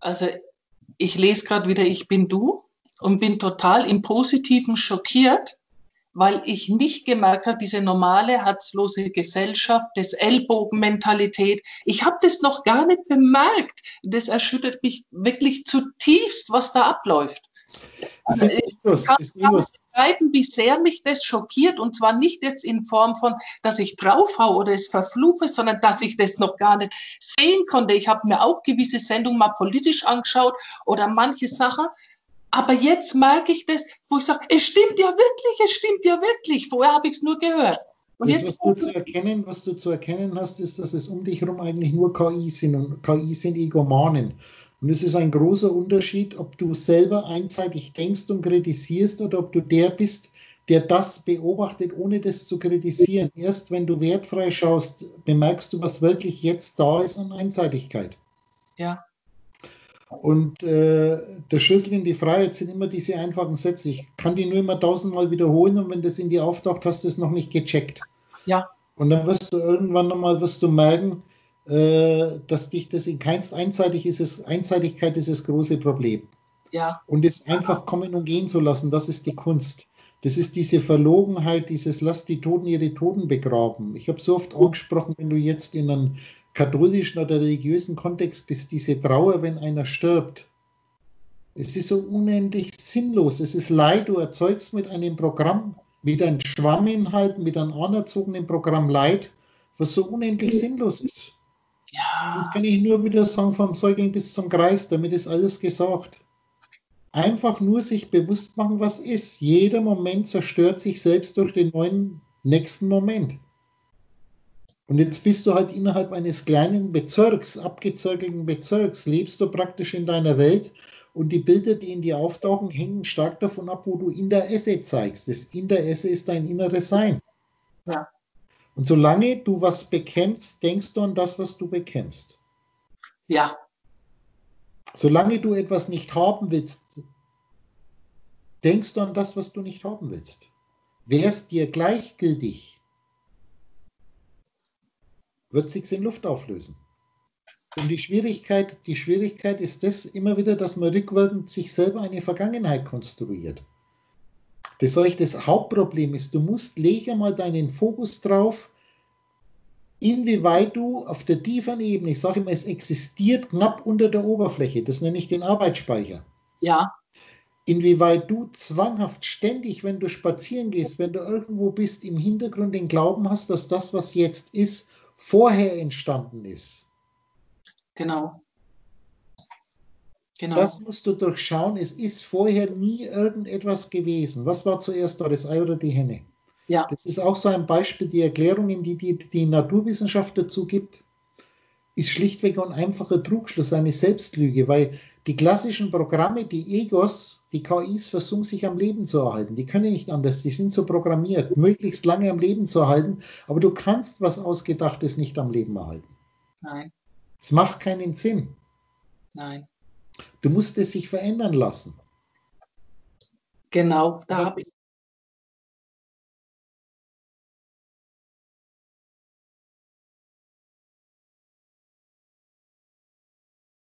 Also ich lese gerade wieder Ich bin du und bin total im Positiven schockiert, weil ich nicht gemerkt habe, diese normale herzlose Gesellschaft, das Ellbogenmentalität. Ich habe das noch gar nicht bemerkt. Das erschüttert mich wirklich zutiefst, was da abläuft. Also ich kann nicht beschreiben, wie sehr mich das schockiert und zwar nicht jetzt in Form von, dass ich draufhau oder es verfluche, sondern dass ich das noch gar nicht sehen konnte. Ich habe mir auch gewisse Sendungen mal politisch angeschaut oder manche Sachen aber jetzt merke ich das, wo ich sage, es stimmt ja wirklich, es stimmt ja wirklich. Vorher habe ich es nur gehört. Und das, jetzt, was, du zu erkennen, was du zu erkennen hast, ist, dass es um dich herum eigentlich nur KI sind und KI sind Egomanen. Und es ist ein großer Unterschied, ob du selber einseitig denkst und kritisierst oder ob du der bist, der das beobachtet, ohne das zu kritisieren. Erst wenn du wertfrei schaust, bemerkst du, was wirklich jetzt da ist an Einseitigkeit. Ja. Und äh, der Schlüssel in die Freiheit sind immer diese einfachen Sätze. Ich kann die nur immer tausendmal wiederholen und wenn das in dir auftaucht, hast du es noch nicht gecheckt. Ja. Und dann wirst du irgendwann nochmal wirst du merken, dass dich das in keinst einseitig ist. Es, Einseitigkeit ist das große Problem. Ja. Und es einfach kommen und gehen zu lassen, das ist die Kunst. Das ist diese Verlogenheit, dieses Lass die Toten ihre Toten begraben. Ich habe so oft angesprochen, wenn du jetzt in einem katholischen oder religiösen Kontext bist, diese Trauer, wenn einer stirbt. Es ist so unendlich sinnlos. Es ist Leid, du erzeugst mit einem Programm, mit einem Schwamminhalt, mit einem anerzogenen Programm Leid, was so unendlich sinnlos ist. Ja. Jetzt kann ich nur wieder sagen, vom Säugling bis zum Kreis, damit ist alles gesagt. Einfach nur sich bewusst machen, was ist. Jeder Moment zerstört sich selbst durch den neuen nächsten Moment. Und jetzt bist du halt innerhalb eines kleinen Bezirks, abgezirkelten Bezirks, lebst du praktisch in deiner Welt und die Bilder, die in dir auftauchen, hängen stark davon ab, wo du in der Esse zeigst. Das in der Esse ist dein inneres Sein. Ja. Und solange du was bekämpfst, denkst du an das, was du bekämpfst. Ja. Solange du etwas nicht haben willst, denkst du an das, was du nicht haben willst. Wärst dir gleichgültig, wird sich in Luft auflösen. Und die Schwierigkeit, die Schwierigkeit ist das immer wieder, dass man rückwirkend sich selber eine Vergangenheit konstruiert. Das, das Hauptproblem ist, du musst lege mal deinen Fokus drauf, inwieweit du auf der tiefen Ebene, ich sage immer, es existiert knapp unter der Oberfläche, das nenne ich den Arbeitsspeicher. Ja. Inwieweit du zwanghaft ständig, wenn du spazieren gehst, wenn du irgendwo bist, im Hintergrund den Glauben hast, dass das, was jetzt ist, vorher entstanden ist. Genau. Genau. Das musst du durchschauen. Es ist vorher nie irgendetwas gewesen. Was war zuerst da, das Ei oder die Henne? Ja. Das ist auch so ein Beispiel, die Erklärungen, die die, die Naturwissenschaft dazu gibt, ist schlichtweg ein einfacher Trugschluss, eine Selbstlüge, weil die klassischen Programme, die Egos, die KIs versuchen sich am Leben zu erhalten. Die können nicht anders, die sind so programmiert, möglichst lange am Leben zu erhalten, aber du kannst was Ausgedachtes nicht am Leben erhalten. Nein. Es macht keinen Sinn. Nein. Du musst es sich verändern lassen. Genau, da habe ich